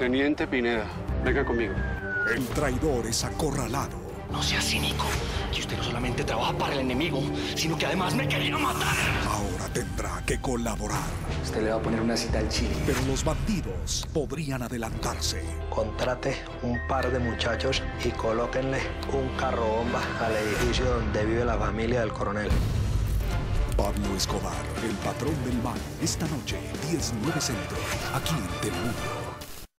Teniente Pineda, venga conmigo. El traidor es acorralado. No sea cínico, que usted no solamente trabaja para el enemigo, sino que además me quería matar. Ahora tendrá que colaborar. Usted le va a poner una cita al chile. Pero los bandidos podrían adelantarse. Contrate un par de muchachos y colóquenle un carro bomba al edificio donde vive la familia del coronel. Pablo Escobar, el patrón del mal. Esta noche, 19 Centro, aquí en Telemundo.